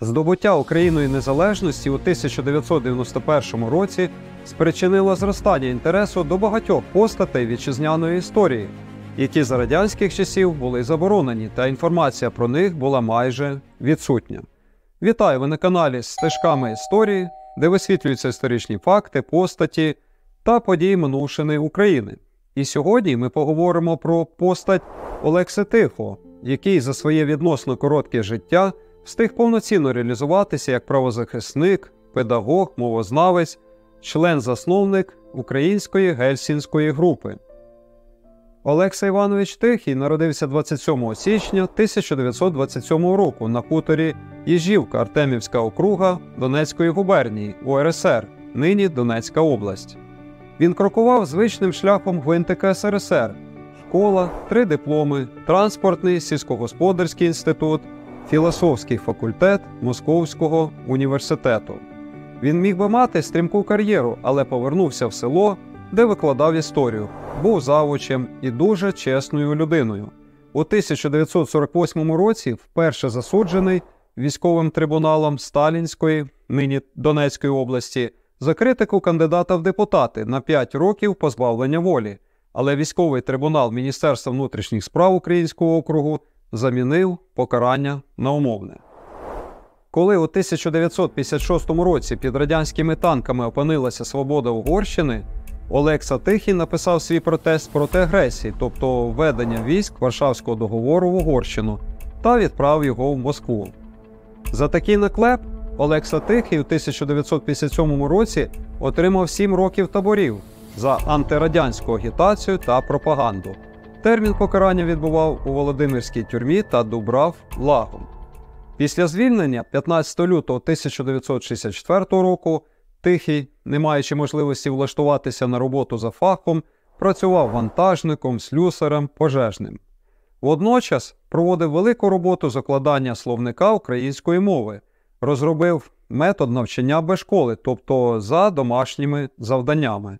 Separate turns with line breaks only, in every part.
Здобуття Україною незалежності у 1991 році спричинило зростання інтересу до багатьох постатей вітчизняної історії, які за радянських часів були заборонені, та інформація про них була майже відсутня. Вітаю ви на каналі стежками історії, де висвітлюються історичні факти, постаті та події минувшини України. І сьогодні ми поговоримо про постать Олекси Тихо, який за своє відносно коротке життя встиг повноцінно реалізуватися як правозахисник, педагог, мовознавець, член-засновник Української гельсінської групи. Олекса Іванович Тихий народився 27 січня 1927 року на хуторі Єжівка Артемівська округа Донецької губернії УРСР, нині Донецька область. Він крокував звичним шляхом гвинтика СРСР, школа, три дипломи, транспортний, сільськогосподарський інститут, філософський факультет Московського університету. Він міг би мати стрімку кар'єру, але повернувся в село, де викладав історію, був завучем і дуже чесною людиною. У 1948 році вперше засуджений військовим трибуналом Сталінської, нині Донецької області, за критику кандидата в депутати на 5 років позбавлення волі, але військовий трибунал Міністерства внутрішніх справ Українського округу замінив покарання на умовне. Коли у 1956 році під радянськими танками опинилася свобода Угорщини, Олекса Тихий написав свій протест проти агресії, тобто введення військ Варшавського договору в Угорщину, та відправив його в Москву. За такий наклеп Олекса Тихий у 1957 році отримав 7 років таборів за антирадянську агітацію та пропаганду. Термін покарання відбував у Володимирській тюрмі та Дубрав лагом. Після звільнення 15 лютого 1964 року Тихий, не маючи можливості влаштуватися на роботу за фахом, працював вантажником, слюсарем, пожежним. Водночас проводив велику роботу закладання словника української мови, розробив метод навчання без школи, тобто за домашніми завданнями.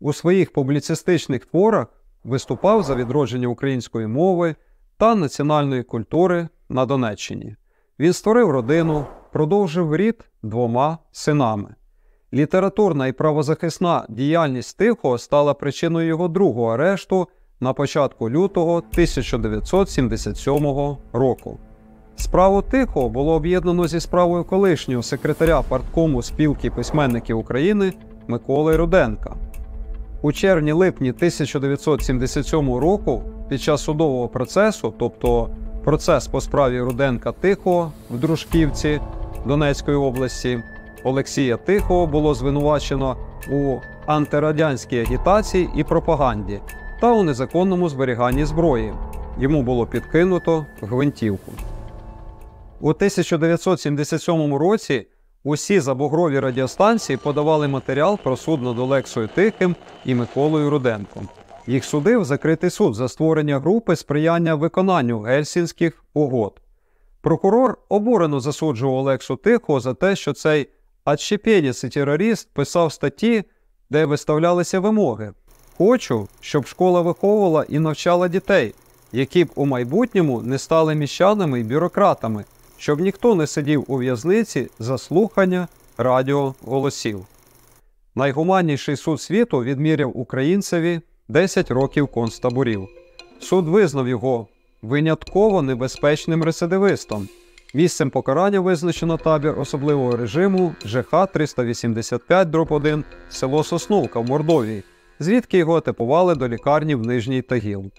У своїх публіцистичних творах виступав за відродження української мови та національної культури на Донеччині. Він створив родину, продовжив рід двома синами. Літературна і правозахисна діяльність Тихого стала причиною його другого арешту на початку лютого 1977 року. Справу Тихого було об'єднано зі справою колишнього секретаря парткому спілки письменників України Миколи Руденка. У червні-липні 1977 року під час судового процесу, тобто процес по справі Руденка Тихого в Дружківці Донецької області, Олексія Тихого було звинувачено у антирадянській агітації і пропаганді та у незаконному зберіганні зброї. Йому було підкинуто гвинтівку. У 1977 році усі забугрові радіостанції подавали матеріал про суд над Олексою Тихим і Миколою Руденком. Їх судив закритий суд за створення групи сприяння виконанню гельсінських угод. Прокурор обурено засуджував Олексу Тихого за те, що цей отщепенець і терорист писав статті, де виставлялися вимоги. Хочу, щоб школа виховувала і навчала дітей, які б у майбутньому не стали міщанами і бюрократами, щоб ніхто не сидів у в'язниці за слухання радіоголосів. Найгуманніший суд світу відміряв українцеві 10 років концтаборів. Суд визнав його винятково небезпечним рецидивистом. Місцем покарання визначено табір особливого режиму ЖХ 385 1 село Сосновка в Мордовії, звідки його типували до лікарні в Нижній Тагіл.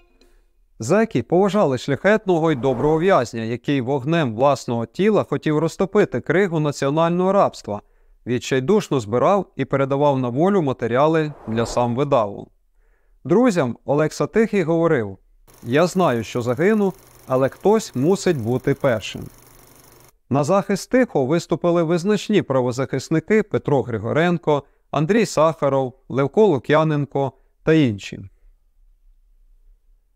Зеки поважали шляхетного й доброго в'язня, який вогнем власного тіла хотів розтопити кригу національного рабства, відчайдушно збирав і передавав на волю матеріали для сам видаву. Друзям Олекса Тихий говорив: Я знаю, що загину, але хтось мусить бути першим. На захист Тихо виступили визначні правозахисники Петро Григоренко, Андрій Сахаров, Левко Лук'яненко та інші.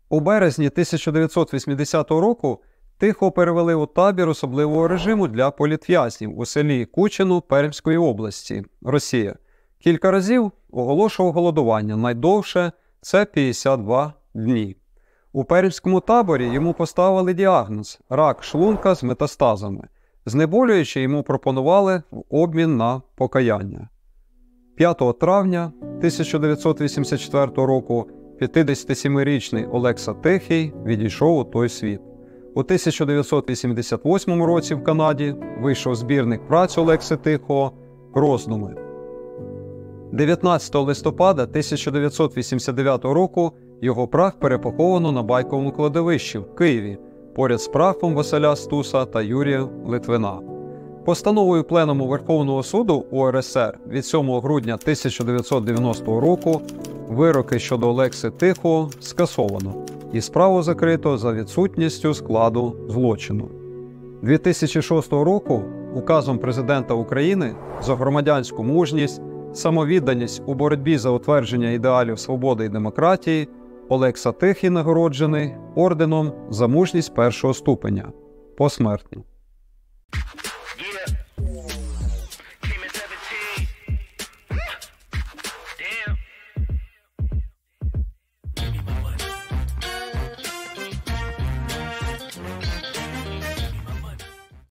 У березні 1980 року тихо перевели у табір особливого режиму для політв'язнів у селі Кучину Пермської області, Росія. Кілька разів оголошував голодування. Найдовше це 52 дні. У пермському таборі йому поставили діагноз рак шлунка з метастазами. Знеболюючи йому пропонували в обмін на покаяння. 5 травня 1984 року 57-річний Олекса Тихий відійшов у той світ. У 1988 році в Канаді вийшов збірник праць Олекси Тихого Роздуми. 19 листопада 1989 року його прах перепоховано на байковому кладовищі в Києві поряд з прахом Василя Стуса та Юрія Литвина. Постановою Пленуму Верховного суду УРСР від 7 грудня 1990 року вироки щодо Олекси Тихого скасовано і справу закрито за відсутністю складу злочину. 2006 року указом президента України за громадянську мужність, самовідданість у боротьбі за утвердження ідеалів свободи і демократії Олекса Тихий нагороджений орденом за мужність першого ступеня посмертно.